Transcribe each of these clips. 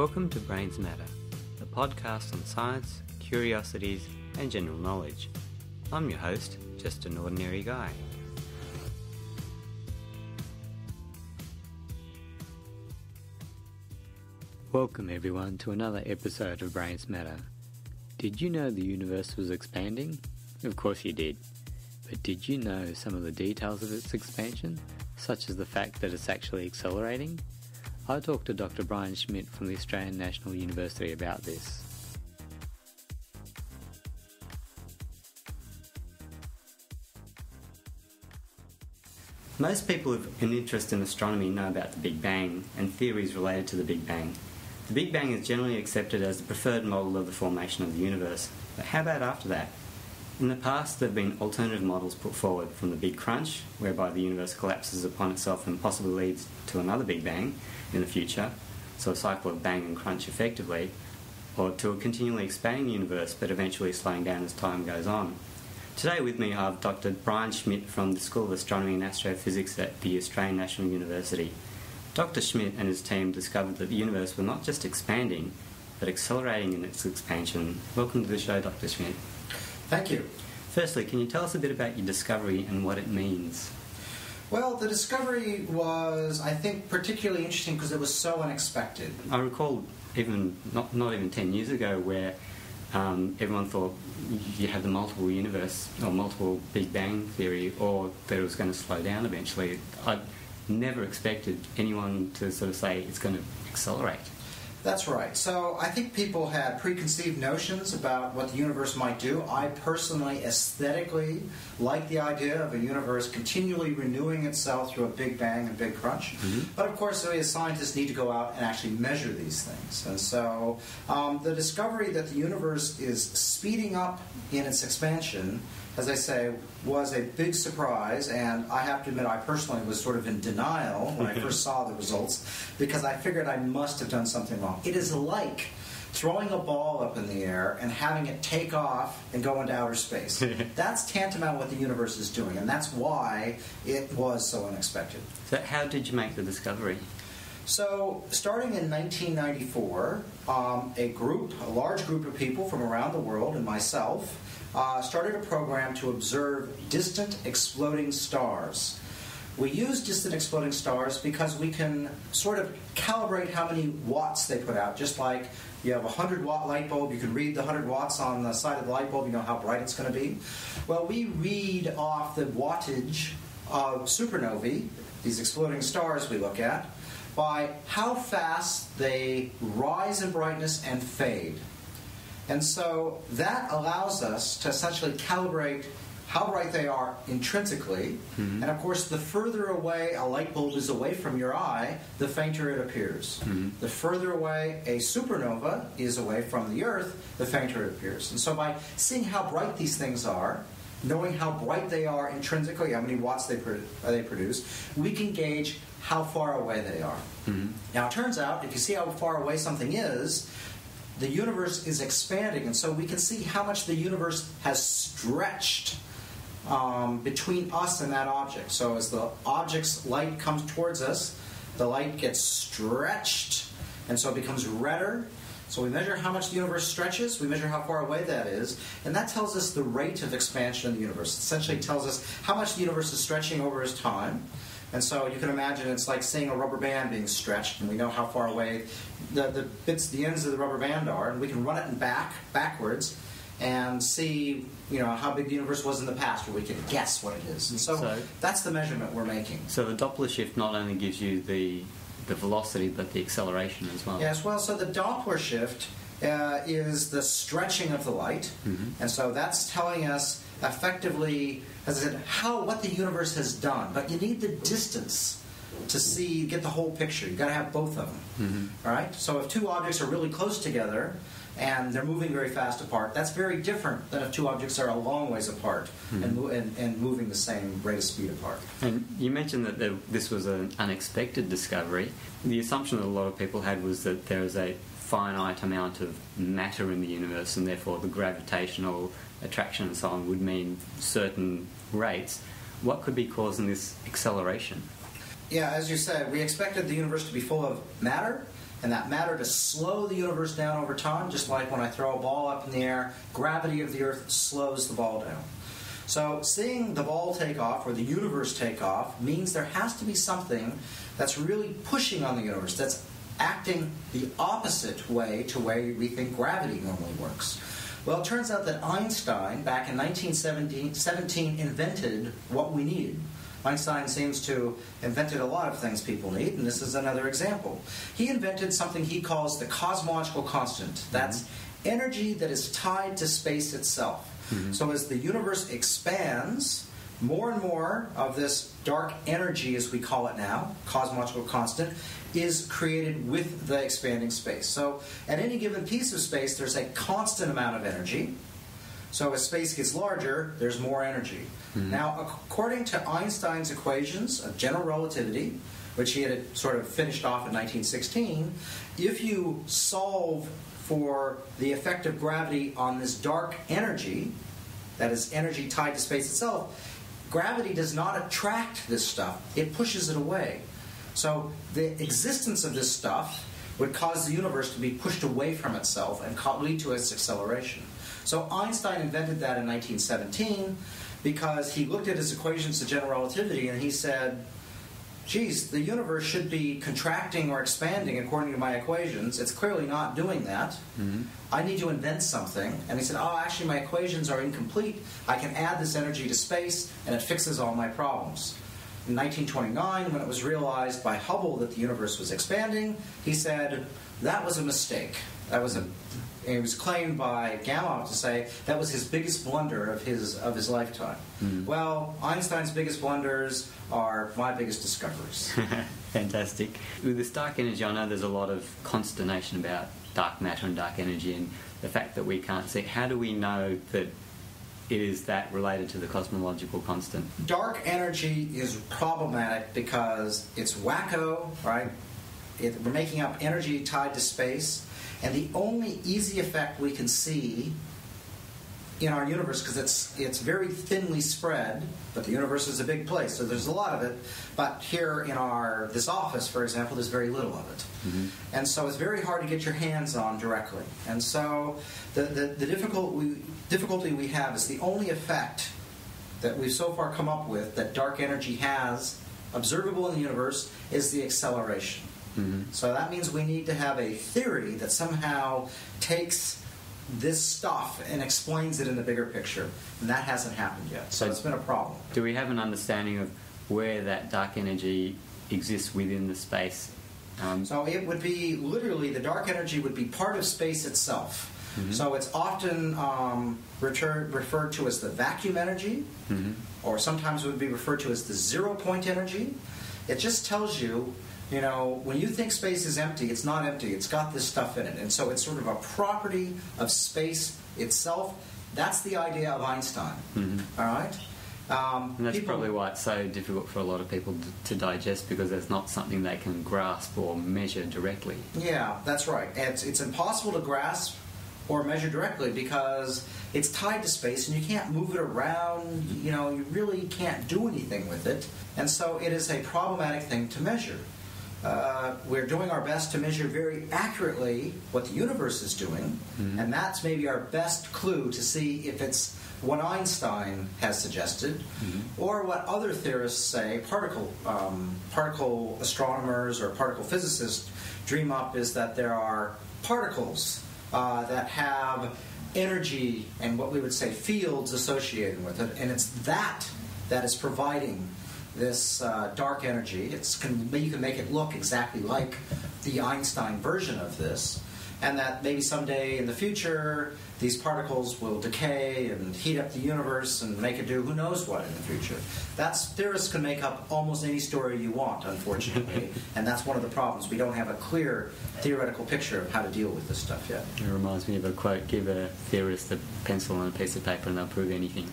Welcome to Brains Matter, the podcast on science, curiosities, and general knowledge. I'm your host, just an ordinary guy. Welcome everyone to another episode of Brains Matter. Did you know the universe was expanding? Of course you did. But did you know some of the details of its expansion, such as the fact that it's actually accelerating? I talked to Dr. Brian Schmidt from the Australian National University about this. Most people with an interest in astronomy know about the Big Bang and theories related to the Big Bang. The Big Bang is generally accepted as the preferred model of the formation of the universe. But how about after that? In the past, there have been alternative models put forward from the Big Crunch, whereby the universe collapses upon itself and possibly leads to another Big Bang in the future, so a cycle of bang and crunch effectively, or to a continually expanding universe but eventually slowing down as time goes on. Today with me I have Dr. Brian Schmidt from the School of Astronomy and Astrophysics at the Australian National University. Dr. Schmidt and his team discovered that the universe was not just expanding, but accelerating in its expansion. Welcome to the show, Dr. Schmidt. Thank you. Firstly, can you tell us a bit about your discovery and what it means? Well, the discovery was, I think, particularly interesting because it was so unexpected. I recall even not not even ten years ago where um, everyone thought you had the multiple universe or multiple Big Bang theory, or that it was going to slow down eventually. I never expected anyone to sort of say it's going to accelerate. That's right. So I think people had preconceived notions about what the universe might do. I personally, aesthetically, like the idea of a universe continually renewing itself through a big bang and big crunch. Mm-hmm. But of course, we as scientists need to go out and actually measure these things. And so um, the discovery that the universe is speeding up in its expansion as I say, was a big surprise, and I have to admit, I personally was sort of in denial when I mm-hmm. first saw the results because I figured I must have done something wrong. It is like throwing a ball up in the air and having it take off and go into outer space. that's tantamount what the universe is doing, and that's why it was so unexpected. So, how did you make the discovery? So, starting in 1994, um, a group, a large group of people from around the world, and myself, uh, started a program to observe distant exploding stars. We use distant exploding stars because we can sort of calibrate how many watts they put out, just like you have a 100 watt light bulb, you can read the 100 watts on the side of the light bulb, you know how bright it's going to be. Well, we read off the wattage of supernovae, these exploding stars we look at, by how fast they rise in brightness and fade. And so that allows us to essentially calibrate how bright they are intrinsically. Mm-hmm. And of course, the further away a light bulb is away from your eye, the fainter it appears. Mm-hmm. The further away a supernova is away from the Earth, the fainter it appears. And so, by seeing how bright these things are, knowing how bright they are intrinsically, how many watts they, pro- they produce, we can gauge how far away they are. Mm-hmm. Now, it turns out if you see how far away something is, the universe is expanding, and so we can see how much the universe has stretched um, between us and that object. So as the object's light comes towards us, the light gets stretched, and so it becomes redder. So we measure how much the universe stretches, we measure how far away that is, and that tells us the rate of expansion of the universe. It essentially tells us how much the universe is stretching over its time. And so you can imagine it's like seeing a rubber band being stretched, and we know how far away the, the bits, the ends of the rubber band are, and we can run it in back, backwards, and see, you know, how big the universe was in the past, or we can guess what it is. And so, so that's the measurement we're making. So the Doppler shift not only gives you the the velocity, but the acceleration as well. Yes, well, so the Doppler shift uh, is the stretching of the light, mm-hmm. and so that's telling us effectively, as I said, how what the universe has done. But you need the distance to see get the whole picture. You've got to have both of them. Mm-hmm. All right. So if two objects are really close together and they're moving very fast apart, that's very different than if two objects are a long ways apart mm-hmm. and, and, and, moving the same rate of speed apart. And you mentioned that there, this was an unexpected discovery. The assumption that a lot of people had was that there is a finite amount of matter in the universe, and therefore the gravitational attraction and so on would mean certain rates. What could be causing this acceleration? Yeah, as you said, we expected the universe to be full of matter, and that matter to slow the universe down over time, just like when I throw a ball up in the air, gravity of the Earth slows the ball down. So, seeing the ball take off or the universe take off means there has to be something that's really pushing on the universe, that's acting the opposite way to way we think gravity normally works. Well, it turns out that Einstein, back in 1917, invented what we needed. Einstein seems to have invented a lot of things people need, and this is another example. He invented something he calls the cosmological constant. That's mm-hmm. energy that is tied to space itself. Mm-hmm. So as the universe expands, more and more of this dark energy, as we call it now, cosmological constant, is created with the expanding space. So at any given piece of space, there's a constant amount of energy. So as space gets larger, there's more energy. Mm-hmm. Now, according to Einstein's equations of general relativity, which he had sort of finished off in 1916, if you solve for the effect of gravity on this dark energy, that is energy tied to space itself, gravity does not attract this stuff, it pushes it away. So the existence of this stuff would cause the universe to be pushed away from itself and lead to its acceleration. So Einstein invented that in 1917 because he looked at his equations of general relativity and he said, geez, the universe should be contracting or expanding according to my equations. It's clearly not doing that. Mm-hmm. I need to invent something. And he said, oh, actually, my equations are incomplete. I can add this energy to space and it fixes all my problems. In 1929, when it was realized by Hubble that the universe was expanding, he said, that was a mistake. That was a and it was claimed by Gamow to say that was his biggest blunder of his of his lifetime. Mm. Well, Einstein's biggest blunders are my biggest discoveries. Fantastic. With this dark energy, I know there's a lot of consternation about dark matter and dark energy, and the fact that we can't see. How do we know that it is that related to the cosmological constant? Dark energy is problematic because it's wacko, right? It, we're making up energy tied to space and the only easy effect we can see in our universe, because it's it's very thinly spread, but the universe is a big place, so there's a lot of it. But here in our this office, for example, there's very little of it, mm-hmm. and so it's very hard to get your hands on directly. And so the the, the difficult we, difficulty we have is the only effect that we've so far come up with that dark energy has observable in the universe is the acceleration. Mm-hmm. So that means we need to have a theory that somehow takes this stuff and explains it in the bigger picture. And that hasn't happened yet. So, so it's been a problem. Do we have an understanding of where that dark energy exists within the space? Um, so it would be literally the dark energy would be part of space itself. Mm-hmm. So it's often um, referred to as the vacuum energy, mm-hmm. or sometimes it would be referred to as the zero point energy. It just tells you you know, when you think space is empty, it's not empty. It's got this stuff in it. And so it's sort of a property of space itself. That's the idea of Einstein. Mm-hmm. All right? Um, and that's people, probably why it's so difficult for a lot of people to, to, digest because it's not something they can grasp or measure directly. Yeah, that's right. It's, it's impossible to grasp or measure directly because it's tied to space and you can't move it around. You know, you really can't do anything with it. And so it is a problematic thing to measure uh, we're doing our best to measure very accurately what the universe is doing, mm-hmm. and that's maybe our best clue to see if it's what Einstein has suggested, mm-hmm. or what other theorists say, particle um, particle astronomers or particle physicists dream up is that there are particles uh, that have energy and what we would say fields associated with it, and it's that that is providing this uh, dark energy. It's can, you can make it look exactly like the Einstein version of this, and that maybe someday in the future these particles will decay and heat up the universe and make it do who knows what in the future. That's theorists can make up almost any story you want, unfortunately, and that's one of the problems. We don't have a clear theoretical picture of how to deal with this stuff yet. It reminds me of a quote: "Give a theorist a pencil and a piece of paper, and they'll prove anything."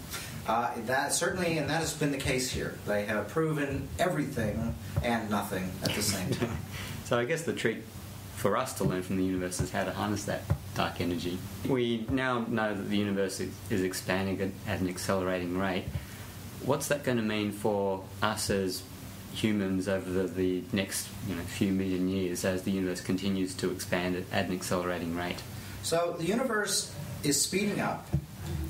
Uh, that certainly, and that has been the case here. They have proven everything and nothing at the same time. so I guess the trick for us to learn from the universe is how to harness that dark energy. We now know that the universe is expanding at an accelerating rate. What's that going to mean for us as humans over the, the next you know, few million years as the universe continues to expand at, at an accelerating rate? So the universe is speeding up.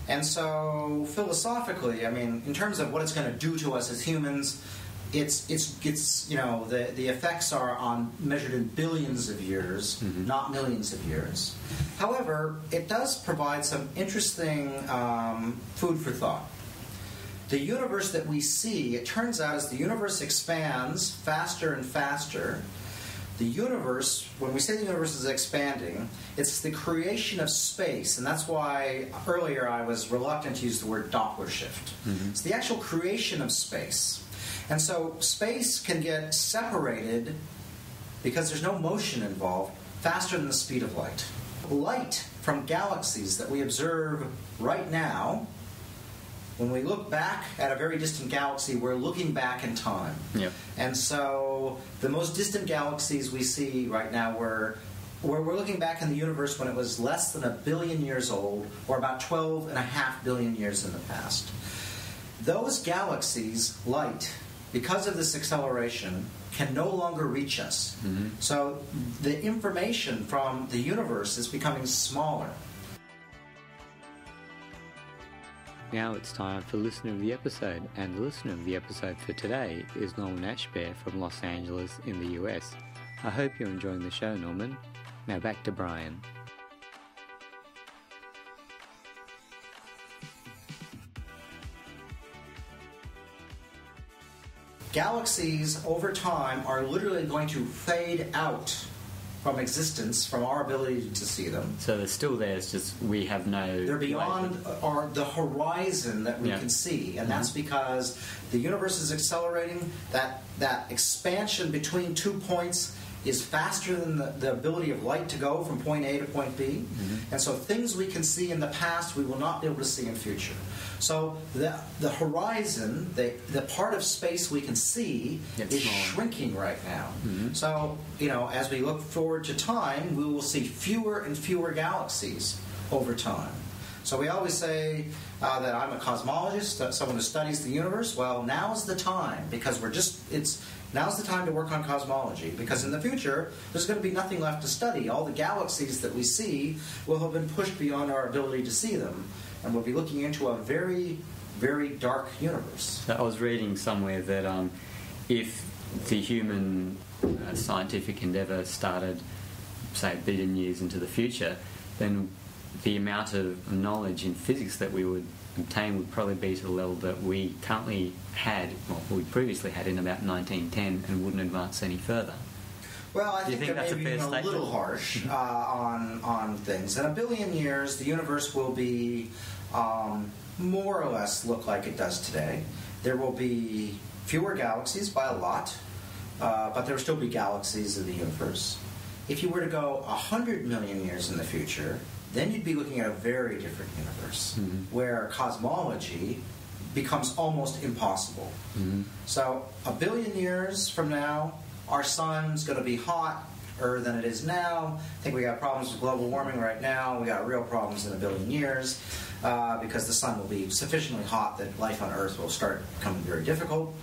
And so philosophically, I mean, in terms of what it's going to do to us as humans, it's it's it's you know the the effects are on measured in billions of years, not millions of years. However, it does provide some interesting um, food for thought. The universe that we see, it turns out, as the universe expands faster and faster, the universe, when we say the universe is expanding, it's the creation of space, and that's why earlier I was reluctant to use the word Doppler shift. It's the actual creation of space. And so space can get separated because there's no motion involved faster than the speed of light. Light from galaxies that we observe right now, when we look back at a very distant galaxy, we're looking back in time. Yep. And so the most distant galaxies we see right now were we're, we're looking back in the universe when it was less than a billion years old, or about 12 and a half billion years in the past. Those galaxies, light, because of this acceleration, can no longer reach us. Mm-hmm. So the information from the universe is becoming smaller. Now it's time for listener of the episode, and the listener of the episode for today is Norman Ashbear from Los Angeles in the US. I hope you're enjoying the show, Norman. Now back to Brian. Galaxies over time are literally going to fade out from existence, from our ability to see them. So they're still there, it's just we have no. They're beyond our, the horizon that we Yeah. can see, and mm-hmm. that's because the universe is accelerating. That that expansion between two points is faster than the, the ability of light to go from point A to point B, and so things we can see in the past we will not be able to see in future. So the the horizon, the the part of space we can see, Gets is smaller. shrinking right now. So you know, as we look forward to time, we will see fewer and fewer galaxies over time. So we always say uh, that I'm a cosmologist, someone who studies the universe. Well, now's the time because we're just it's now's the time to work on cosmology because in the future there's going to be nothing left to study. All the galaxies that we see will have been pushed beyond our ability to see them, and we'll be looking into a very very dark universe. I was reading somewhere that um, if the human uh, scientific endeavour started, say, a billion years into the future, then the amount of knowledge in physics that we would obtain would probably be to the level that we currently had, well, we previously had in about 1910 and wouldn't advance any further. Well, I think, think they're a maybe fair being a little harsh uh, on on things. In a billion years, the universe will be um, more or less look like it does today. There will be fewer galaxies by a lot, uh, but there will still be galaxies in the universe. If you were to go hundred million years in the future, then you'd be looking at a very different universe where cosmology becomes almost impossible. So, a billion years from now, our sun's going to be hotter than it is now. I think we got problems with global warming right now. We got real problems in a billion years uh, because the sun will be sufficiently hot that life on Earth will start becoming very difficult.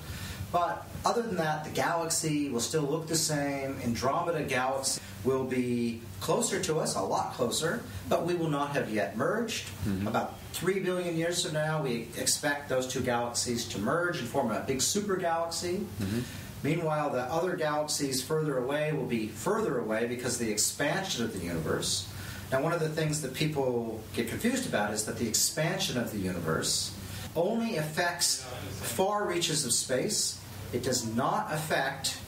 But other than that, the galaxy will still look the same. Andromeda galaxy will be closer to us, a lot closer, but we will not have yet merged. Mm-hmm. About three billion years from now, we expect those two galaxies to merge and form a big super galaxy. Mm-hmm. Meanwhile, the other galaxies further away will be further away because of the expansion of the universe. Now, one of the things that people get confused about is that the expansion of the universe only affects far reaches of space. It does not affect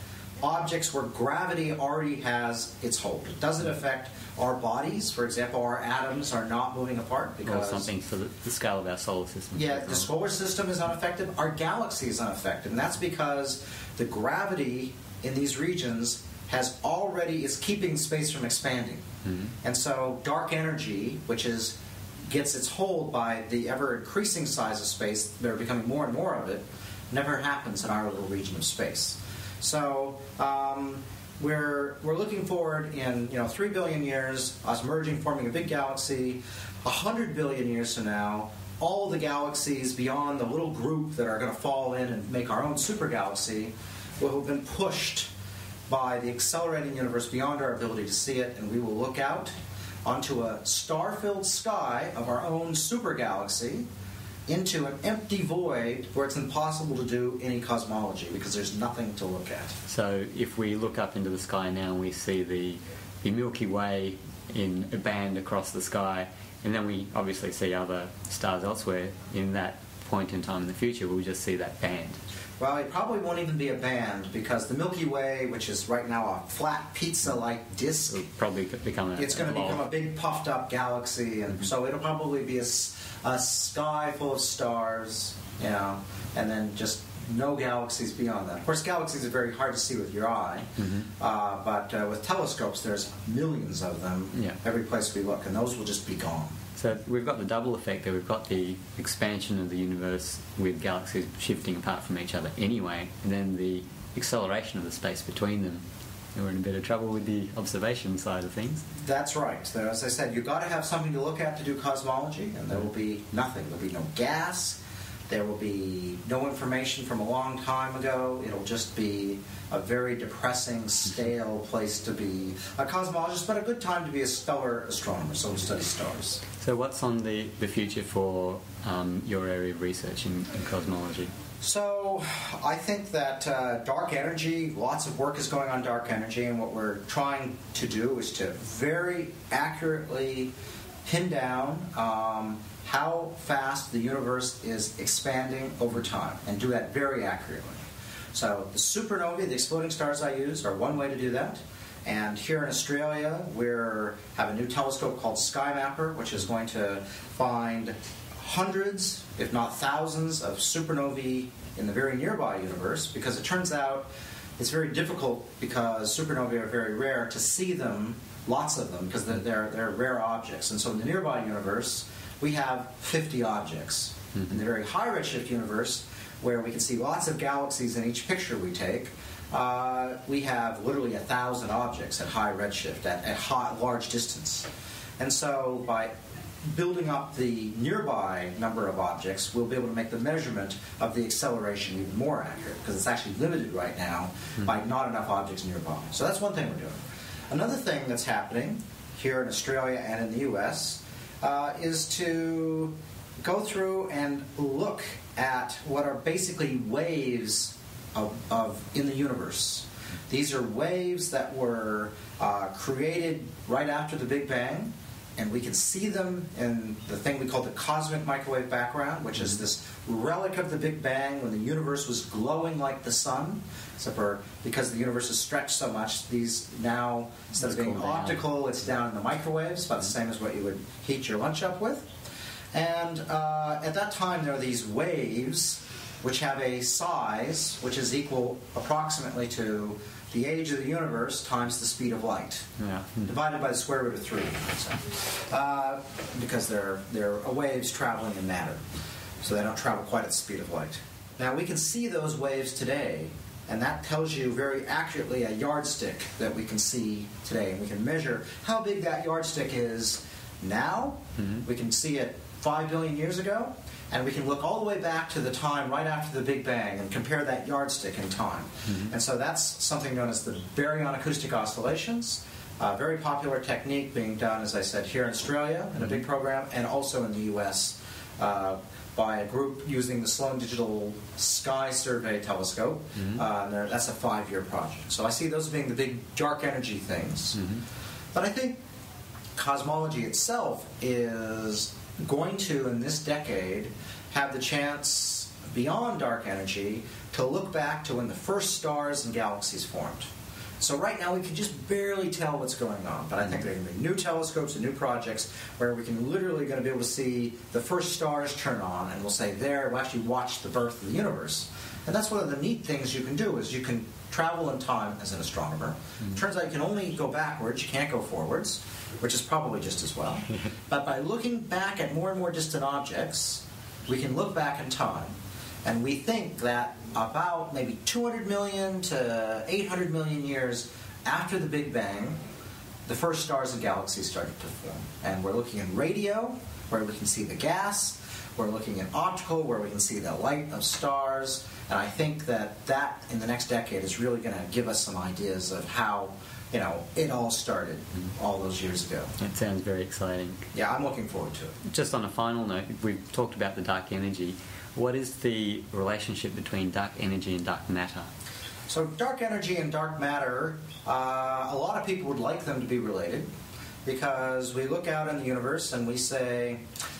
objects where gravity already has its hold. It doesn't affect our bodies. For example, our atoms are not moving apart Or because something for the, the scale of our solar system. yeah, the solar system is unaffected. Our galaxy is unaffected, and that's because the gravity in these regions has already is keeping space from expanding. Mm-hmm. And so, dark energy, which is gets its hold by the ever increasing size of space, there are becoming more and more of it, never happens in our little region of space. So. Um, we're, we're looking forward in you know three billion years, us merging, forming a big galaxy. A hundred billion years from now, all the galaxies beyond the little group that are going to fall in and make our own super galaxy will have been pushed by the accelerating universe beyond our ability to see it, and we will look out onto a star filled sky of our own super galaxy into an empty void where it's impossible to do any cosmology because there's nothing to look at. So if we look up into the sky now and we see the, the Milky Way in a band across the sky, and then we obviously see other stars elsewhere in that point in time in the future, we'll just see that band. Well, it probably won't even be a band because the Milky Way, which is right now a flat pizza-like disk, It'll probably become a it's going to become a big puffed-up galaxy, and so it'll probably be a, a, sky full of stars, you know, and then just no galaxies beyond that. Of course, galaxies are very hard to see with your eye, uh, but uh, with telescopes, there's millions of them Yeah. every place we look, and those will just be gone. So we've got the double effect there. We've got the expansion of the universe with galaxies shifting apart from each other anyway, and then the acceleration of the space between them. And we're in a bit of trouble with the observation side of things. That's right. There, as I said, you've got to have something to look at to do cosmology, and there will be nothing. There'll be no gas. There will be no information from a long time ago. It'll just be a very depressing, stale place to be a cosmologist, but a good time to be a stellar astronomer, so to study stars. So what's on the, the future for um, your area of research in, in cosmology? So, I think that uh, dark energy, lots of work is going on dark energy, and what we're trying to do is to very accurately pin down um, how fast the universe is expanding over time, and do that very accurately. So, the supernovae, the exploding stars I use, are one way to do that. And here in Australia, we have a new telescope called SkyMapper, which is going to find hundreds, if not thousands, of supernovae in the very nearby universe because it turns out it's very difficult because supernovae are very rare to see them, lots of them, because they're, they're, they're rare objects. And so in the nearby universe, we have 50 objects. In the very high redshift universe, where we can see lots of galaxies in each picture we take, uh, we have literally a thousand objects at high redshift, at, at high, large distance. And so by building up the nearby number of objects, we'll be able to make the measurement of the acceleration even more accurate because it's actually limited right now by not enough objects nearby. So that's one thing we're doing. Another thing that's happening here in Australia and in the US uh, is to go through and look at what are basically waves of, of in the universe. These are waves that were uh, created right after the Big Bang, and we can see them in the thing we call the cosmic microwave background, which is this relic of the Big Bang when the universe was glowing like the sun. Except for because the universe is stretched so much, these now instead of being cooled down. optical, it's down in the microwaves, about the same as what you would heat your lunch up with. And uh, at that time, there are these waves which have a size which is equal approximately to the age of the universe times the speed of light, Yeah. divided by the square root of three. So, uh, because they're, they're waves traveling in matter, so they don't travel quite at the speed of light. Now, we can see those waves today, and that tells you very accurately a yardstick that we can see today. And we can measure how big that yardstick is now. We can see it 5 billion years ago, and we can look all the way back to the time right after the Big Bang and compare that yardstick in time. And so that's something known as the baryon acoustic oscillations. A very popular technique being done, as I said, here in Australia in a big program, and also in the US uh, by a group using the Sloan Digital Sky Survey Telescope. Uh, and they're- that's a five year project. So I see those being the big dark energy things. But I think cosmology itself is going to, in this decade, have the chance, beyond dark energy, to look back to when the first stars and galaxies formed. So right now we can just barely tell what's going on, but I think there are going to be new telescopes and new projects where we can literally going to be able to see the first stars turn on, and we'll say there we'll actually watch the birth of the universe. And that's one of the neat things you can do is you can travel in time as an astronomer. Hmm. Turns out you can only go backwards, you can't go forwards, which is probably just as well. but by looking back at more and more distant objects, we can look back in time. And we think that about maybe 200 million to 800 million years after the Big Bang, the first stars and galaxies started to form. And we're looking in radio, where we can see the gas. We're looking at optical, where we can see the light of stars. And I think that that, in the next decade, is really going to give us some ideas of how you know, it all started all those years ago. It sounds very exciting. Yeah, I'm looking forward to it. Just on a final note, we've talked about the dark energy. What is the relationship between dark energy and dark matter? So, dark energy and dark matter, uh, a lot of people would like them to be related because we look out in the universe and we say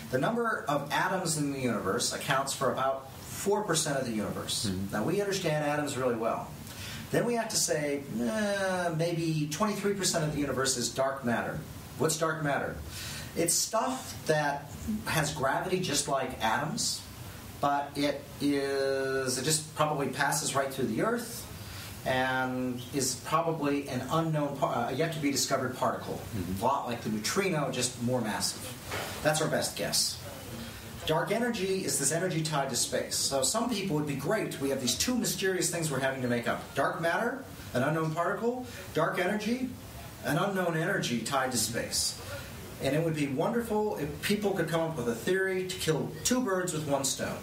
the number of atoms in the universe accounts for about 4% of the universe. Mm-hmm. Now, we understand atoms really well. Then we have to say eh, maybe 23% of the universe is dark matter. What's dark matter? It's stuff that has gravity just like atoms, but it is it just probably passes right through the Earth and is probably an unknown, uh, yet to be discovered particle. Mm-hmm. A lot like the neutrino, just more massive. That's our best guess. Dark energy is this energy tied to space. So some people would be great. We have these two mysterious things we're having to make up dark matter, an unknown particle, dark energy, an unknown energy tied to space. And it would be wonderful if people could come up with a theory to kill two birds with one stone.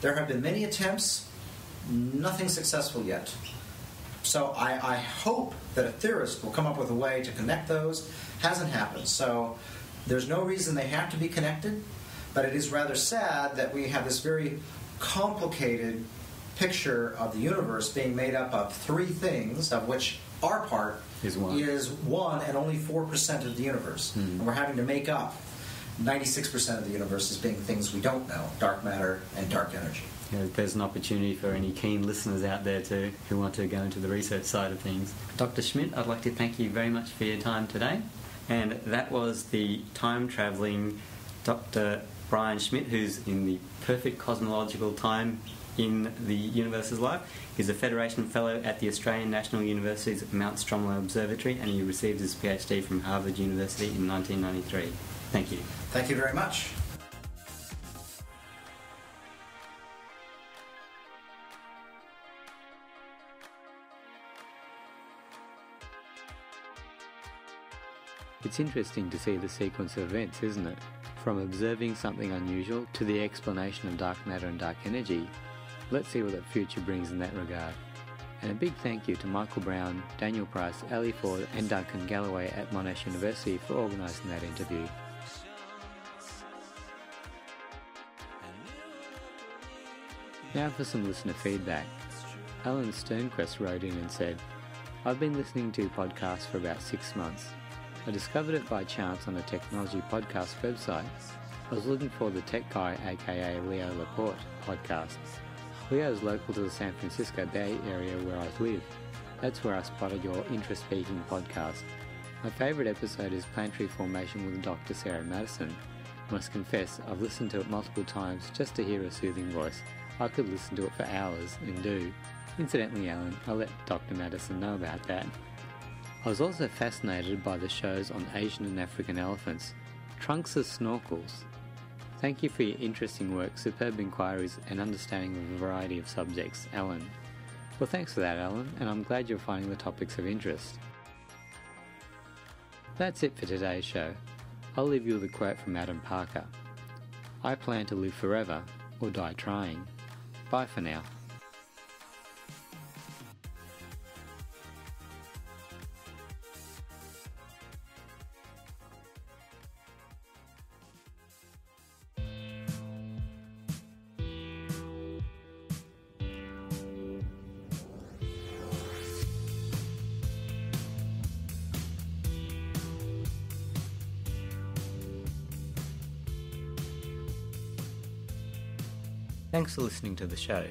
There have been many attempts, nothing successful yet. So I, I, hope that a theorist will come up with a way to connect those. Hasn't happened. So there's no reason they have to be connected. But it is rather sad that we have this very complicated picture of the universe being made up of three things, of which our part is one, is one and only 4% of the universe. Mm. And we're having to make up 96% of the universe as being things we don't know dark matter and dark energy. Yeah, there's an opportunity for any keen listeners out there to who want to go into the research side of things. Dr. Schmidt, I'd like to thank you very much for your time today. And that was the time travelling Dr. Brian Schmidt, who's in the perfect cosmological time in the universe's life. He's a Federation Fellow at the Australian National University's Mount Stromlo Observatory, and he received his PhD from Harvard University in 1993. Thank you. Thank you very much. It's interesting to see the sequence of events, isn't it? From observing something unusual to the explanation of dark matter and dark energy, let's see what the future brings in that regard. And a big thank you to Michael Brown, Daniel Price, Ali Ford, and Duncan Galloway at Monash University for organising that interview. Now for some listener feedback. Alan Sternquist wrote in and said, I've been listening to podcasts for about six months. I discovered it by chance on a technology podcast website. I was looking for the Tech Guy, aka Leo Laporte, podcast. Leo is local to the San Francisco Bay Area where I live. That's where I spotted your interest speaking podcast. My favourite episode is Planetary Formation with Dr. Sarah Maddison. I must confess, I've listened to it multiple times just to hear her soothing voice. I could listen to it for hours, and do. Incidentally, Alan, I'll let Dr. Maddison know about that. I was also fascinated by the shows on Asian and African elephants, trunks as snorkels. Thank you for your interesting work, superb inquiries, and understanding of a variety of subjects, Alan. Well, thanks for that, Alan, and I'm glad you're finding the topics of interest. That's it for today's show. I'll leave you with a quote from Adam Parker I plan to live forever, or die trying. Bye for now. For listening to the show.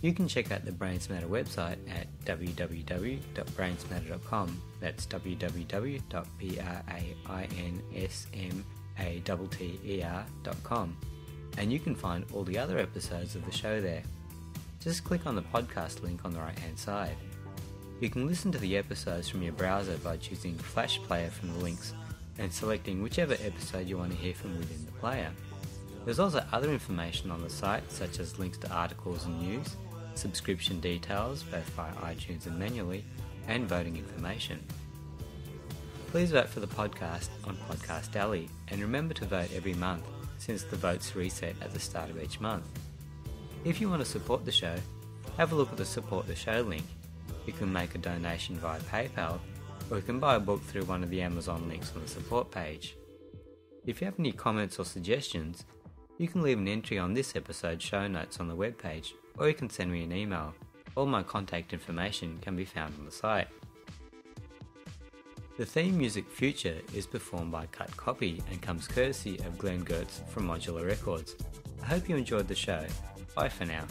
You can check out the Brains Matter website at www.brainsmatter.com. That's www.brainsmatter.com. And you can find all the other episodes of the show there. Just click on the podcast link on the right hand side. You can listen to the episodes from your browser by choosing Flash Player from the links and selecting whichever episode you want to hear from within the player. There's also other information on the site, such as links to articles and news, subscription details, both via iTunes and manually, and voting information. Please vote for the podcast on Podcast Alley and remember to vote every month since the votes reset at the start of each month. If you want to support the show, have a look at the Support the Show link. You can make a donation via PayPal or you can buy a book through one of the Amazon links on the support page. If you have any comments or suggestions, you can leave an entry on this episode's show notes on the webpage or you can send me an email. All my contact information can be found on the site. The theme music Future is performed by Cut Copy and comes courtesy of Glenn Gertz from Modular Records. I hope you enjoyed the show. Bye for now.